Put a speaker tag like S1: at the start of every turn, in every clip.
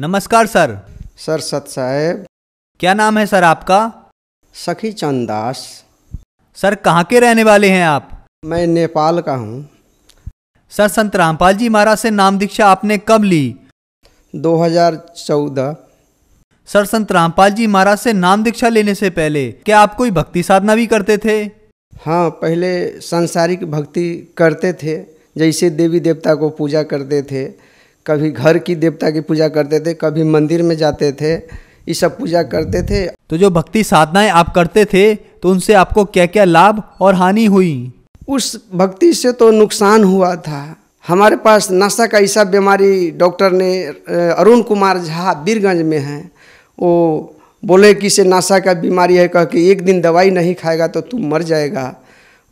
S1: नमस्कार sir.
S2: Sir सत साहेब।
S1: क्या नाम है सर आपका?
S2: सखी चंद दास।
S1: सर कहाँ के रहने वाले हैं आप?
S2: मैं नेपाल का हूँ।
S1: सर संत रामपाल जी महाराज से नाम दीक्षा आपने कब ली?
S2: 2014
S1: सर संत रामपाल जी महाराज से नाम दीक्षा लेने से पहले क्या आप कोई भक्ति साधना भी करते थे?
S2: हाँ पहले सांसारिक भक्ति करते थे जैसे देवी देवता को पूजा करते थे कभी घर की देवता की पूजा करते थे कभी मंदिर में जाते थे ये सब पूजा करते थे।
S1: तो जो भक्ति साधनाएँ आप करते थे तो उनसे आपको क्या क्या लाभ और हानि हुई?
S2: उस भक्ति से तो नुकसान हुआ था। हमारे पास नशा का ऐसा बीमारी डॉक्टर ने अरुण कुमार झा बीरगंज में है। वो बोले कि इसे नशा का बीमारी है कह के एक दिन दवाई नहीं खाएगा तो तू मर जाएगा।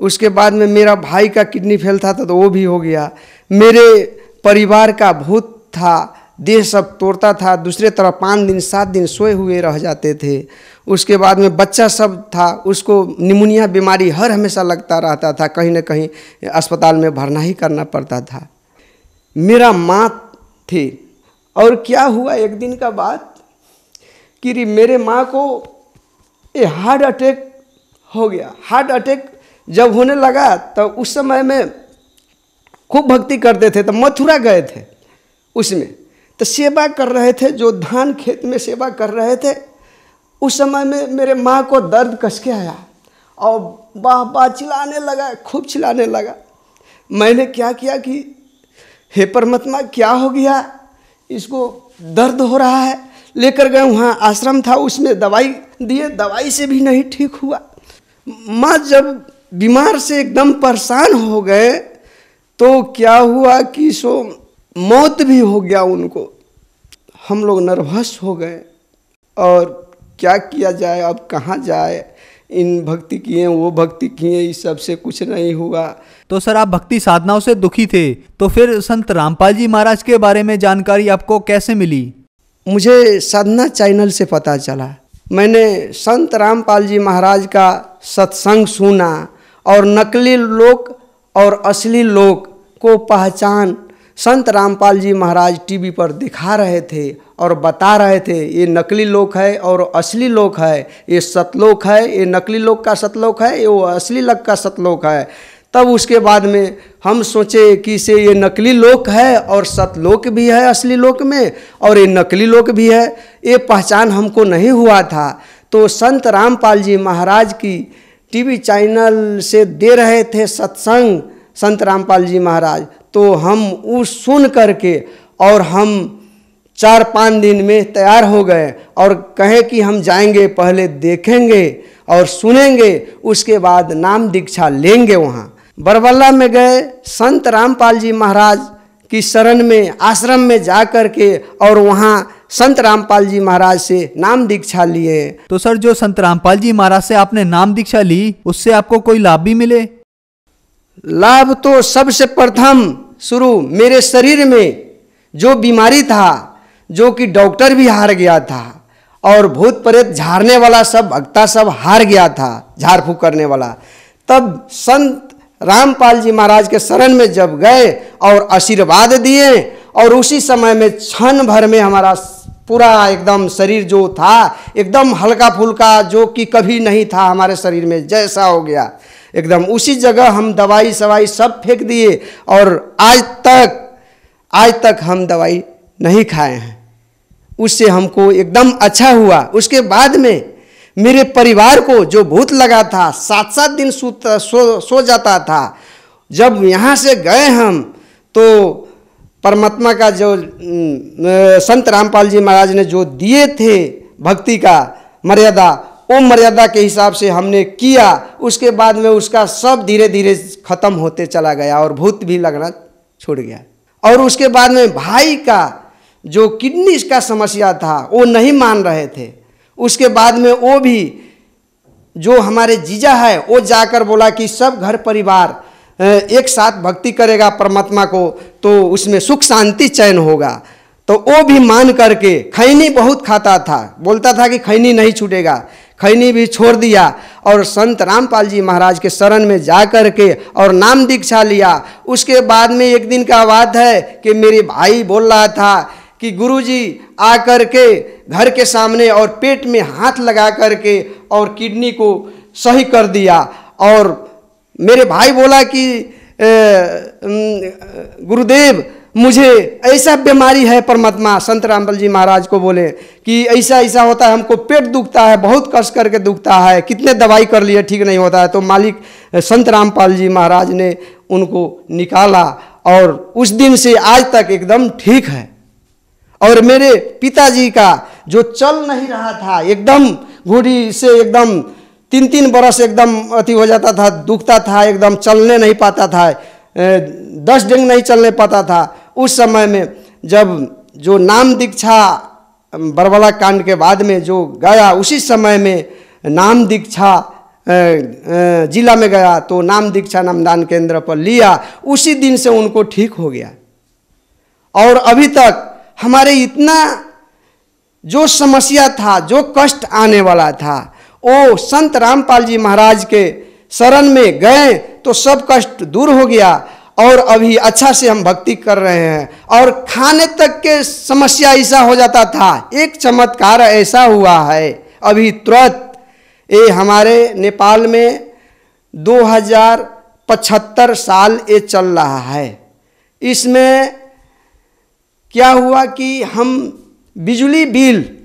S2: उसके बाद में मेरा भाई का किडनी फेल था तो वो भी हो गया। मेरे परिवार का भूत था, देह सब तोड़ता था, दूसरे तरफ़ पाँच दिन, सात दिन सोए हुए रह जाते थे। उसके बाद में बच्चा सब था, उसको निमोनिया बीमारी हर हमेशा लगता रहता था, कहीं ना कहीं अस्पताल में भरना ही करना पड़ता था। मेरा माँ थी। और क्या हुआ एक दिन का बात? कि मेरे माँ को ये हार्ट अटैक हो गया। हार्ट अटैक जब होने लगा तो उस समय में खूब भक्ति करते थे तो मथुरा गए थे उसमें। तो सेवा कर रहे थे, जो धान खेत में सेवा कर रहे थे, उस समय में मेरे माँ को दर्द कस के आया और बाह बाह चिल्लाने लगा, खूब चिल्लाने लगा। मैंने क्या किया कि, हे परमात्मा, क्या हो गया? इसको दर्द हो रहा है। लेकर गए वहाँ, आश्रम था, उसमें दवाई दिए, दवाई से भी नहीं ठीक हुआ। माँ जब बीमार से एकदम परेशान हो गए तो क्या हुआ कि सो मौत भी हो गया उनको। हम लोग नर्वस हो गए। और क्या किया जाए अब कहाँ जाए? इन भक्ति किए वो भक्ति किए इस सबसे कुछ नहीं हुआ।
S1: तो सर आप भक्ति साधनाओं से दुखी थे। तो फिर संत रामपाल जी महाराज के बारे में जानकारी आपको कैसे मिली?
S2: मुझे साधना चैनल से पता चला। मैंने संत रामपाल जी महाराज का सत्संग सुना और नकली लोक और असली लोक को पहचान संत रामपाल जी महाराज टीवी पर दिखा रहे थे और बता रहे थे, ये नकली लोक है और असली लोक है, ये सतलोक है, ये नकली लोक का सतलोक है, ये वो असली लोक का सतलोक है। तब उसके बाद में हम सोचे कि से ये नकली लोक है और सतलोक भी है असली लोक में और ये नकली लोक भी है, ये पहचान हमको नहीं हुआ था। तो संत रामपाल जी महाराज की टीवी चैनल से दे रहे थे सत्संग संत रामपाल जी महाराज तो हम उस सुन करके और हम चार पाँच दिन में तैयार हो गए और कहें कि हम जाएँगे, पहले देखेंगे और सुनेंगे, उसके बाद नाम दीक्षा लेंगे वहाँ। बरबल्ला में गए संत रामपाल जी महाराज की शरण में, आश्रम में जा कर के और वहाँ संत रामपाल जी महाराज से नाम दीक्षा लिए।
S1: तो सर, जो संत रामपाल जी महाराज से आपने नाम दीक्षा ली, उससे आपको कोई लाभ भी मिले?
S2: लाभ तो सबसे प्रथम शुरू मेरे शरीर में जो बीमारी था, जो कि डॉक्टर भी हार गया था और भूत प्रेत झाड़ने वाला सब, भक्ता सब हार गया था झाड़ फूक करने वाला। तब संत रामपाल जी महाराज के शरण में जब गए और आशीर्वाद दिए और उसी समय में क्षण भर में हमारा पूरा एकदम शरीर जो था, एकदम हल्का फुल्का जो कि कभी नहीं था हमारे शरीर में, जैसा हो गया। एकदम उसी जगह हम दवाई सवाई सब फेंक दिए और आज तक आज तक हम दवाई नहीं खाए हैं। उससे हमको एकदम अच्छा हुआ। उसके बाद में मेरे परिवार को जो भूत लगा था सात सात दिन सूत, सो सो जाता था। जब यहाँ से गए हम तो परमात्मा का जो संत रामपाल जी महाराज ने जो दिए थे भक्ति का मर्यादा वो मर्यादा के हिसाब से हमने किया, उसके बाद में उसका सब धीरे धीरे खत्म होते चला गया और भूत भी लगना छूट गया। और उसके बाद में भाई का जो किडनी का समस्या था, वो नहीं मान रहे थे। उसके बाद में वो भी जो हमारे जीजा है, वो जाकर बोला कि सब घर परिवार एक साथ भक्ति करेगा परमात्मा को तो उसमें सुख शांति चयन होगा। तो वो भी मान करके खैनी बहुत खाता था। बोलता था कि खैनी नहीं छूटेगा। खैनी भी छोड़ दिया और संत रामपाल जी महाराज के शरण में जा कर के और नाम दीक्षा लिया। उसके बाद में एक दिन का बात है कि मेरे भाई बोल रहा था कि गुरुजी आ कर के घर के सामने और पेट में हाथ लगा कर के और किडनी को सही कर दिया और मेरे भाई बोला कि गुरुदेव मुझे ऐसा बीमारी है परमात्मा, संत रामपाल जी महाराज को बोले कि ऐसा ऐसा होता है, हमको पेट दुखता है, बहुत कष्ट करके दुखता है, कितने दवाई कर लिए ठीक नहीं होता है। तो मालिक, संत रामपाल जी महाराज ने उनको निकाला और उस दिन से आज तक एकदम ठीक है। और मेरे पिताजी का जो चल नहीं रहा था, एकदम घोड़ी से एकदम तीन तीन बरस एकदम अति हो जाता था, दुखता था, एकदम चलने नहीं पाता था। दस डेंग नहीं चलने पाता था। उस समय में जब जो नाम दीक्षा बरबला कांड के बाद में जो गया, उसी समय में नाम दीक्षा जिला में गया तो नाम दीक्षा नामदान केंद्र पर लिया। उसी दिन से उनको ठीक हो गया। और अभी तक हमारे इतना जो समस्या था, जो कष्ट आने वाला था, वो संत रामपाल जी महाराज के शरण में गए तो सब कष्ट दूर हो गया और अभी अच्छा से हम भक्ति कर रहे हैं। और खाने तक के समस्या ऐसा हो जाता था। एक चमत्कार ऐसा हुआ है। अभी तुरंत ये हमारे नेपाल में 2075 साल ये चल रहा है। इसमें क्या हुआ कि हम बिजली बिल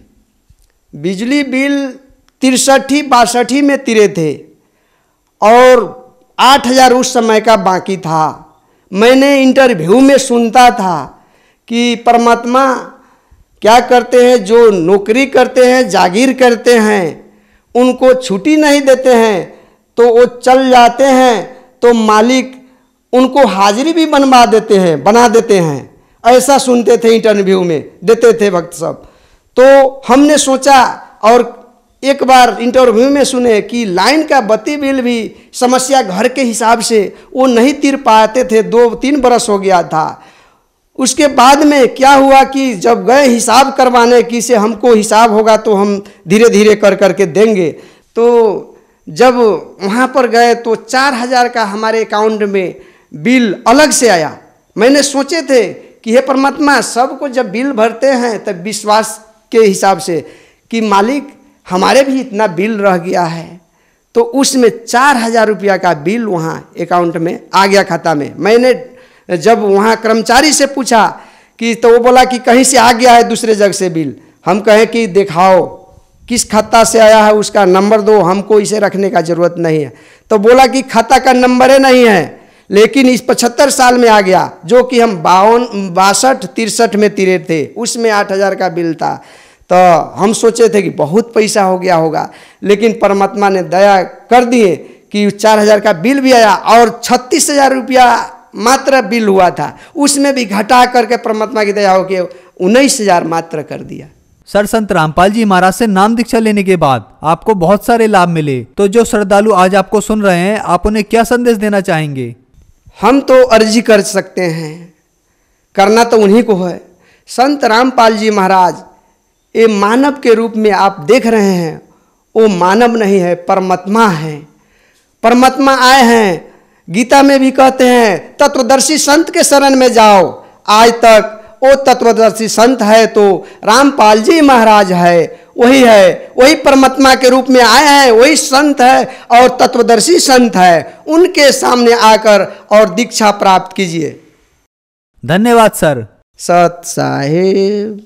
S2: बिजली बिल तिरसठी बासठी में तिरे थे। और आठ हज़ार उस समय का बाकी था। मैंने इंटरव्यू में सुनता था कि परमात्मा क्या करते हैं, जो नौकरी करते हैं, जागीर करते हैं, उनको छुट्टी नहीं देते हैं तो वो चल जाते हैं तो मालिक उनको हाजिरी भी बनवा देते हैं, बना देते हैं। ऐसा सुनते थे इंटरव्यू में, देते थे भक्त सब। तो हमने सोचा और एक बार इंटरव्यू में सुने कि लाइन का बत्ती बिल भी समस्या घर के हिसाब से वो नहीं तिर पाते थे, दो, तीन बरस हो गया था। उसके बाद में क्या हुआ कि जब गए हिसाब करवाने कि से हमको हिसाब होगा तो हम धीरे धीरे कर करके देंगे। तो जब वहाँ पर गए तो चार हज़ार का हमारे अकाउंट में बिल अलग से आया। मैंने सोचे थे कि हे परमात्मा, सबको जब बिल भरते हैं तब विश्वास के हिसाब से कि मालिक हमारे भी इतना बिल रह गया है तो उसमें चार हज़ार रुपया का बिल वहाँ अकाउंट में, आ गया खाता में। मैंने जब वहाँ कर्मचारी से पूछा कि तो वो बोला कि कहीं से आ गया है दूसरे जगह से बिल? हम कहें कि, दिखाओ, किस खाता से आया है उसका नंबर दो, हमको इसे रखने का ज़रूरत नहीं है। तो बोला कि, खाता का नंबर ही नहीं है, लेकिन इस पचहत्तर साल में आ गया, जो कि हम बावन, बासठ, तिरसठ में तिरे थे, उसमें आठ हज़ार का बिल था। तो हम सोचे थे कि बहुत पैसा हो गया होगा लेकिन परमात्मा ने दया कर दिए कि चार हज़ार का बिल भी आया और छत्तीस हज़ार रुपया मात्र बिल हुआ था। उसमें भी घटा करके परमात्मा की दया हो के उन्नीस हज़ार मात्र कर दिया।
S1: सर संत रामपाल जी महाराज से नाम दीक्षा लेने के बाद आपको बहुत सारे लाभ मिले। तो जो श्रद्धालु आज आपको सुन रहे हैं आप उन्हें क्या संदेश देना चाहेंगे?
S2: हम तो अर्जी कर सकते हैं करना तो उन्हीं को है। संत रामपाल जी महाराज ये मानव के रूप में आप देख रहे हैं वो मानव नहीं है परमात्मा है। परमात्मा आए हैं। गीता में भी कहते हैं तत्वदर्शी संत के शरण में जाओ। आज तक वो तत्वदर्शी संत है तो रामपाल जी महाराज है वही है वही परमात्मा के रूप में आए हैं वही संत है और तत्वदर्शी संत है। उनके सामने आकर और दीक्षा प्राप्त कीजिए।
S1: धन्यवाद सर।
S2: सत साहेब।